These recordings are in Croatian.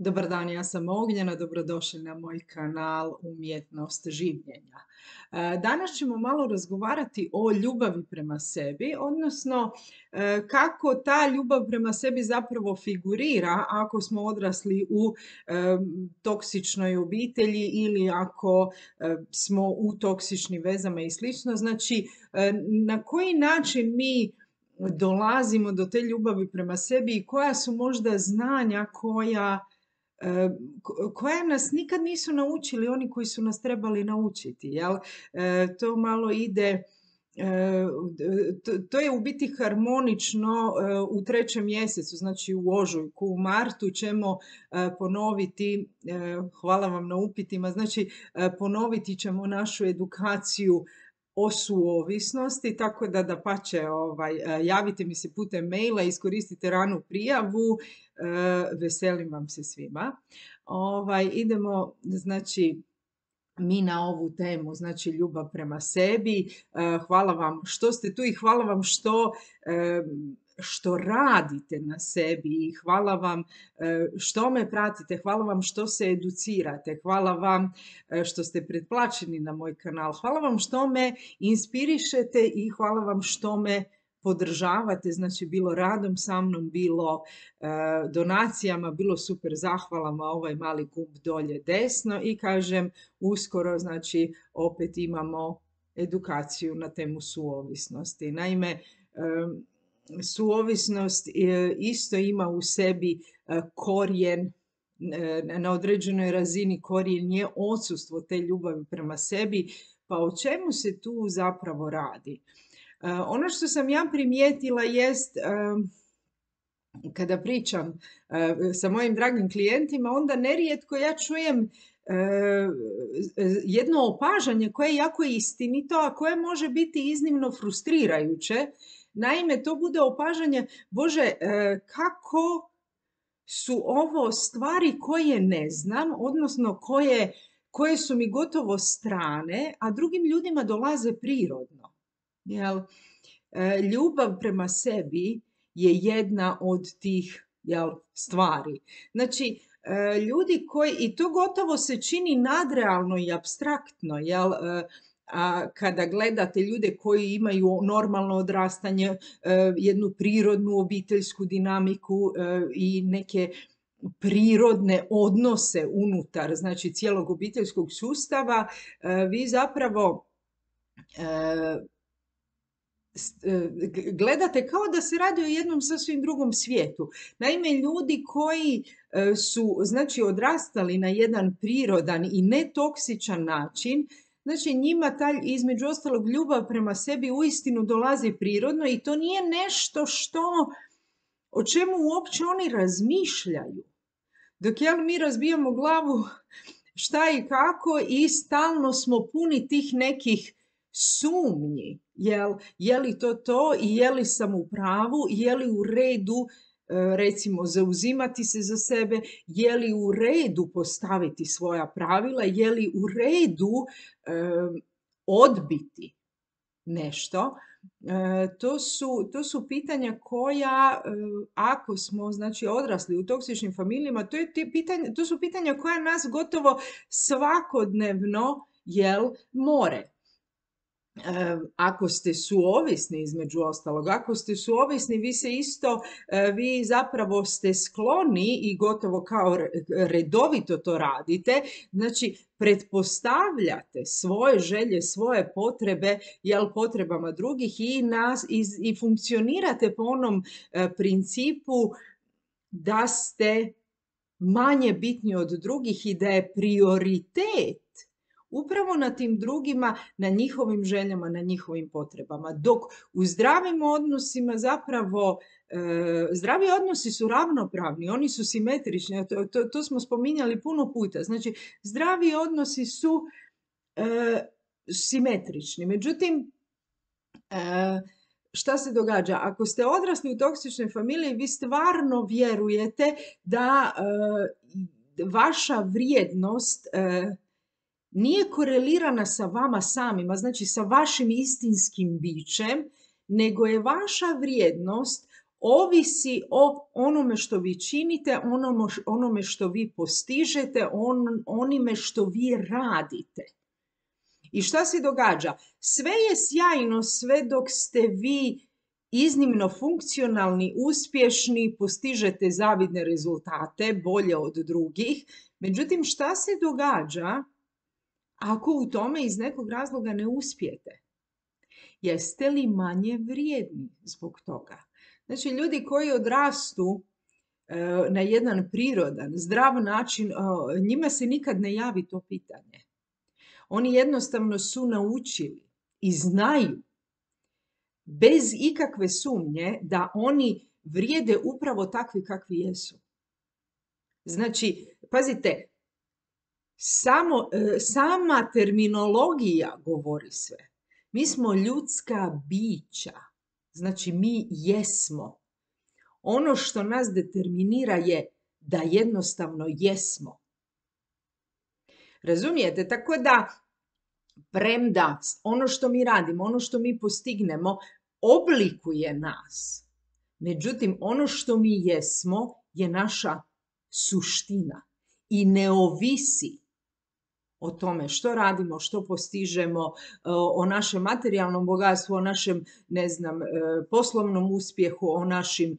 Dobar dan, ja sam Ognjena, dobrodošli na moj kanal Umjetnost življenja. E, danas ćemo malo razgovarati o ljubavi prema sebi, odnosno e, kako ta ljubav prema sebi zapravo figurira ako smo odrasli u e, toksičnoj obitelji ili ako smo u toksičnim vezama i slično. Znači, na koji način mi dolazimo do te ljubavi prema sebi i koja su možda znanja koja koja nas nikad nisu naučili oni koji su nas trebali naučiti. Jel? E, to malo ide, e, to je u biti harmonično e, u trećem mjesecu, znači u ožujku, u martu ćemo ponoviti, hvala vam na upitima, znači ponoviti ćemo našu edukaciju o suovisnosti, tako da da pače ovaj, javite mi se putem maila, iskoristite ranu prijavu, veselim vam se svima. Ovaj, idemo, znači, mi na ovu temu, znači ljubav prema sebi. Hvala vam što ste tu i hvala vam što što radite na sebi i hvala vam e, što me pratite, hvala vam što se educirate, hvala vam e, što ste pretplaćeni na moj kanal, hvala vam što me inspirišete i hvala vam što me podržavate, znači bilo radom sa mnom, bilo e, donacijama, bilo super zahvalama, ovaj mali kump dolje desno i kažem uskoro znači opet imamo edukaciju na temu suovisnosti. Naime, suovisnost e, isto ima u sebi e, korijen e, na određenoj razini korijen je odsustvo te ljubavi prema sebi, pa o čemu se tu zapravo radi? Ono što sam ja primijetila jest kada pričam sa mojim dragim klijentima, onda nerijetko ja čujem jedno opažanje koje je jako istinito, a koje može biti iznimno frustrirajuće Naime, to bude opažanje, Bože, e, kako su ovo stvari koje ne znam, odnosno koje, koje su mi gotovo strane, a drugim ljudima dolaze prirodno. Jel? E, ljubav prema sebi je jedna od tih jel, stvari. Znači, e, ljudi koji, i to gotovo se čini nadrealno i abstraktno, jel, kada gledate ljude koji imaju normalno odrastanje, e, jednu prirodnu obiteljsku dinamiku e, i neke prirodne odnose unutar znači cijelog obiteljskog sustava, e, vi zapravo gledate kao da se radi o jednom sasvim drugom svijetu. Naime, ljudi koji su znači odrastali na jedan prirodan i netoksičan način, Znači njima taj između ostalog ljubav prema sebi uistinu dolazi prirodno i to nije nešto što o čemu uopće oni razmišljaju. Dok jel mi razbijamo glavu šta i kako i stalno smo puni tih nekih sumnji. Jel, je li to to i je li sam u pravu, je li u redu recimo zauzimati se za sebe, je li u redu postaviti svoja pravila, je li u redu e, odbiti nešto. E, to su, to su pitanja koja, ako smo znači, odrasli u toksičnim familijama, to, je pitanja, to su pitanja koja nas gotovo svakodnevno jel, more ako ste suovisni između ostalog, ako ste suovisni vi se isto, e, vi zapravo ste skloni i gotovo kao redovito to radite, znači pretpostavljate svoje želje, svoje potrebe, jel potrebama drugih i, nas, i, i funkcionirate po onom e, principu da ste manje bitni od drugih i da je prioritet upravo na tim drugima, na njihovim željama, na njihovim potrebama. Dok u zdravim odnosima zapravo e, zdravi odnosi su ravnopravni, oni su simetrični, to, to, smo spominjali puno puta. Znači, zdravi odnosi su e, simetrični. Međutim, e, šta se događa? Ako ste odrasli u toksičnoj familiji, vi stvarno vjerujete da vaša vrijednost nije korelirana sa vama samima, znači sa vašim istinskim bićem, nego je vaša vrijednost ovisi o onome što vi činite, onome što vi postižete, on, onime što vi radite. I šta se događa? Sve je sjajno sve dok ste vi iznimno funkcionalni, uspješni, postižete zavidne rezultate, bolje od drugih. Međutim, šta se događa ako u tome iz nekog razloga ne uspijete? Jeste li manje vrijedni zbog toga? Znači, ljudi koji odrastu e, na jedan prirodan, zdrav način, njima se nikad ne javi to pitanje. Oni jednostavno su naučili i znaju bez ikakve sumnje da oni vrijede upravo takvi kakvi jesu. Znači, pazite, samo, e, sama terminologija govori sve. Mi smo ljudska bića. Znači, mi jesmo. Ono što nas determinira je da jednostavno jesmo. Razumijete? Tako da, premda ono što mi radimo, ono što mi postignemo, oblikuje nas. Međutim, ono što mi jesmo je naša suština i ne ovisi o tome što radimo, što postižemo, o našem materijalnom bogatstvu, o našem, ne znam, e, poslovnom uspjehu, o našim e,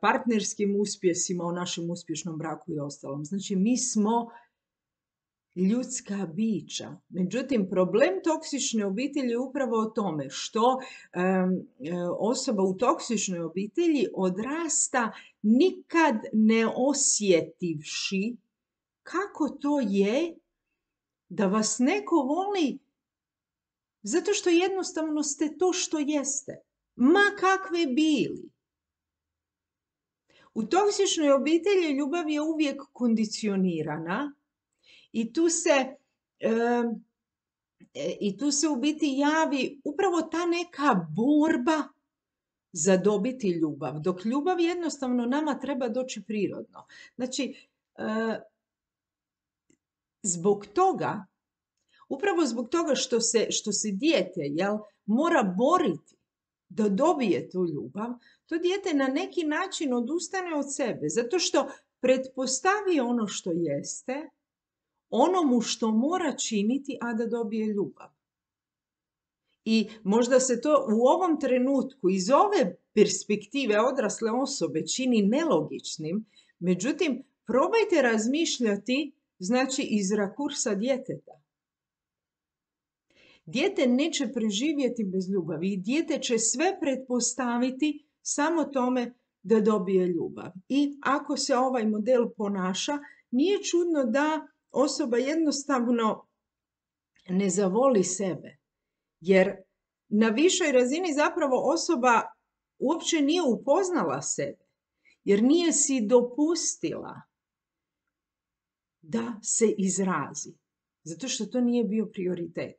partnerskim uspjesima, o našem uspješnom braku i ostalom. Znači, mi smo ljudska bića. Međutim, problem toksične obitelji je upravo o tome što e, osoba u toksičnoj obitelji odrasta nikad ne osjetivši kako to je da vas neko voli zato što jednostavno ste to što jeste. Ma kakve bili. U toksičnoj obitelji ljubav je uvijek kondicionirana i tu se e, i tu se u biti javi upravo ta neka borba za dobiti ljubav. Dok ljubav jednostavno nama treba doći prirodno. Znači, e, zbog toga, upravo zbog toga što se, što se dijete jel, mora boriti da dobije tu ljubav, to dijete na neki način odustane od sebe, zato što pretpostavi ono što jeste, onomu što mora činiti, a da dobije ljubav. I možda se to u ovom trenutku iz ove perspektive odrasle osobe čini nelogičnim, međutim, probajte razmišljati znači iz rakursa djeteta. Dijete neće preživjeti bez ljubavi i dijete će sve pretpostaviti samo tome da dobije ljubav. I ako se ovaj model ponaša, nije čudno da osoba jednostavno ne zavoli sebe. Jer na višoj razini zapravo osoba uopće nije upoznala sebe. Jer nije si dopustila da se izrazi. Zato što to nije bio prioritet.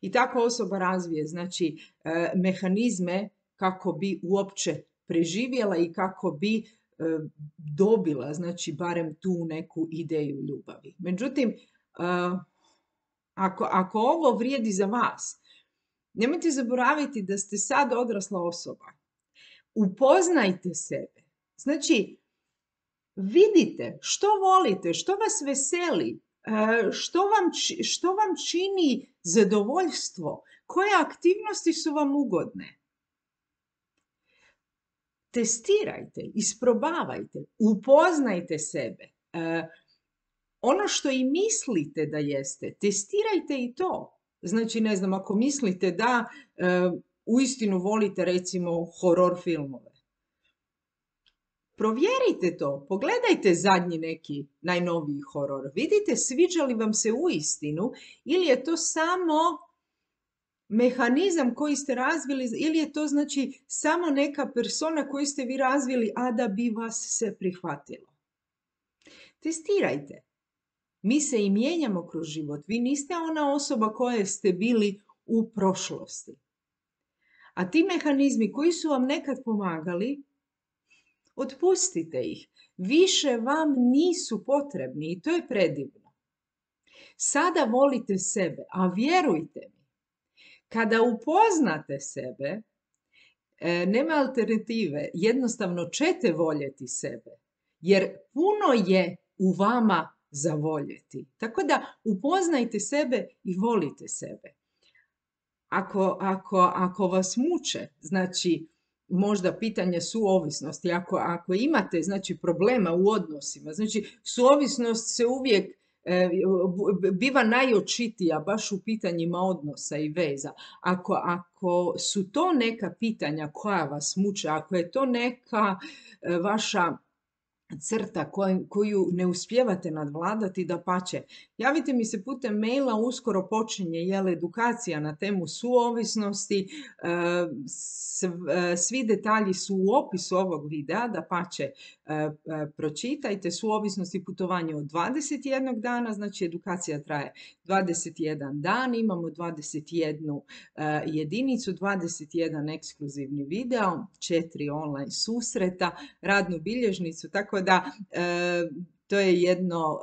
I tako osoba razvije znači e, mehanizme kako bi uopće preživjela i kako bi e, dobila znači barem tu neku ideju ljubavi. Međutim, e, ako, ako ovo vrijedi za vas, nemojte zaboraviti da ste sad odrasla osoba. Upoznajte sebe. Znači, vidite što volite, što vas veseli, e, što vam, što vam čini zadovoljstvo, koje aktivnosti su vam ugodne. Testirajte, isprobavajte, upoznajte sebe. E, ono što i mislite da jeste, testirajte i to. Znači, ne znam, ako mislite da e, uistinu volite recimo horor filmove, Provjerite to, pogledajte zadnji neki najnoviji horor. Vidite sviđa li vam se u istinu ili je to samo mehanizam koji ste razvili ili je to znači samo neka persona koju ste vi razvili, a da bi vas se prihvatilo. Testirajte. Mi se i mijenjamo kroz život. Vi niste ona osoba koja ste bili u prošlosti. A ti mehanizmi koji su vam nekad pomagali, Otpustite ih. Više vam nisu potrebni i to je predivno. Sada volite sebe, a vjerujte mi, kada upoznate sebe, e, nema alternative. Jednostavno ćete voljeti sebe. Jer puno je u vama zavoljeti. Tako da upoznajte sebe i volite sebe. Ako, ako, ako vas muče, znači možda pitanje suovisnosti, ako, ako imate znači problema u odnosima, znači suovisnost se uvijek e, biva najočitija baš u pitanjima odnosa i veza. Ako, ako su to neka pitanja koja vas muče, ako je to neka e, vaša crta koju ne uspijevate nadvladati da pače. Javite mi se putem maila, uskoro počinje jel, edukacija na temu suovisnosti. E, e, svi detalji su u opisu ovog videa, da pače e, pročitajte suovisnosti putovanje od 21 dana, znači edukacija traje 21 dan, imamo 21 jedinicu, 21 ekskluzivni video, 4 online susreta, radnu bilježnicu, tako da to je jedno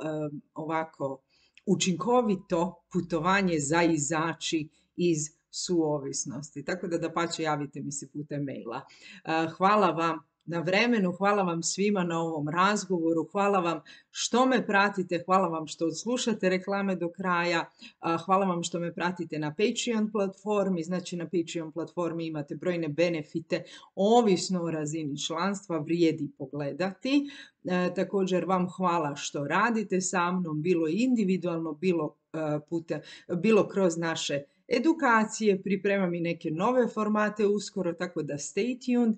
ovako učinkovito putovanje za izaći iz suovisnosti. Tako da da pače javite mi se putem maila. Hvala vam na vremenu, hvala vam svima na ovom razgovoru, hvala vam što me pratite, hvala vam što slušate reklame do kraja, hvala vam što me pratite na Patreon platformi, znači na Patreon platformi imate brojne benefite, ovisno o razini članstva, vrijedi pogledati. E, također vam hvala što radite sa mnom, bilo individualno, bilo, e, putem, bilo kroz naše edukacije, pripremam i neke nove formate uskoro, tako da stay tuned.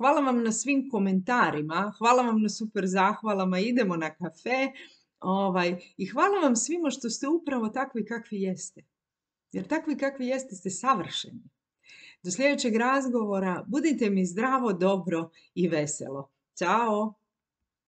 Hvala vam na svim komentarima, hvala vam na super zahvalama, idemo na kafe. Ovaj, I hvala vam svima što ste upravo takvi kakvi jeste. Jer takvi kakvi jeste ste savršeni. Do sljedećeg razgovora budite mi zdravo, dobro i veselo. Ćao!